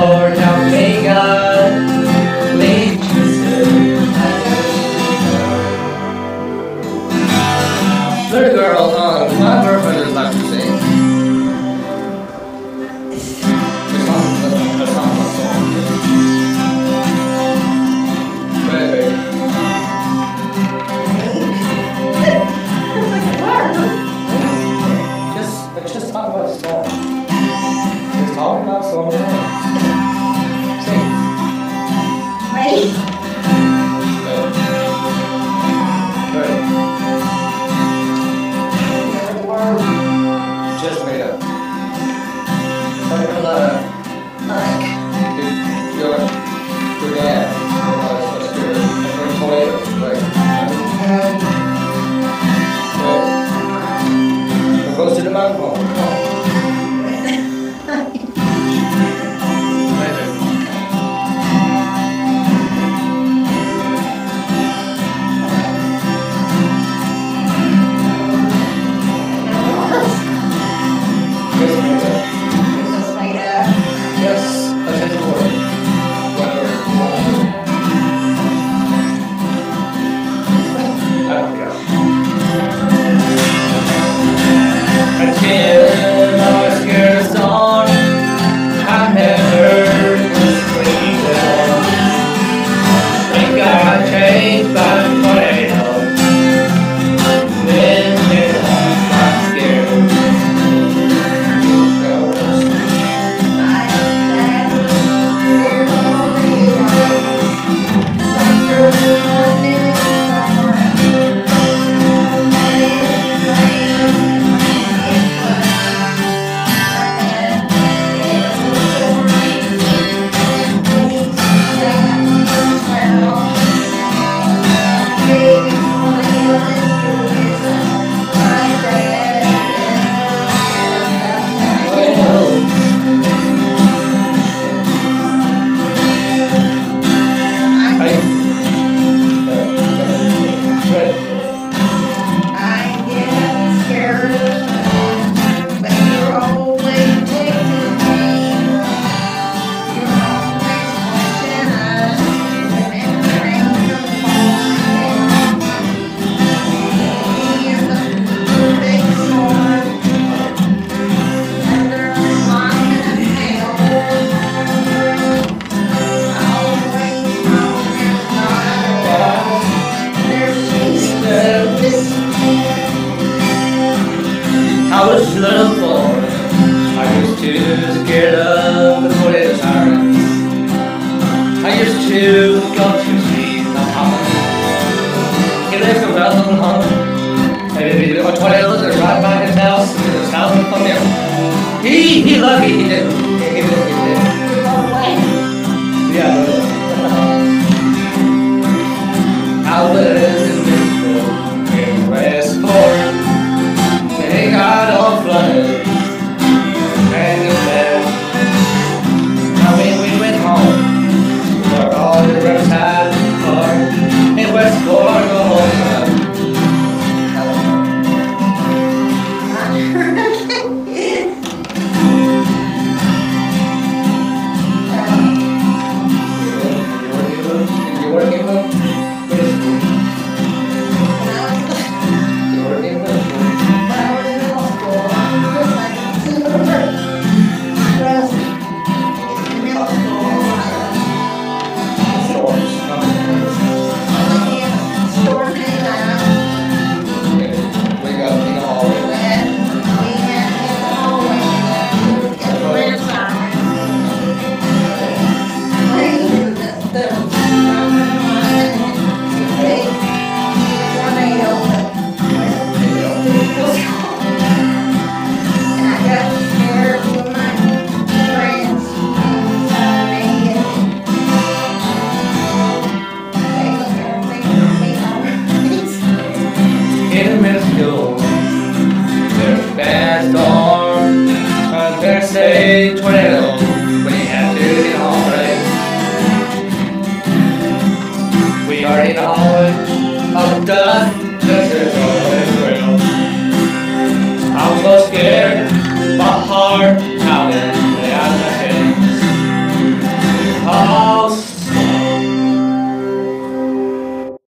Lord. faith. change bye. still got to see the house. He lives in Wellington, Hunt. And if he did what else, and right by his house, and his house from there. He, he lucky he did. say 20.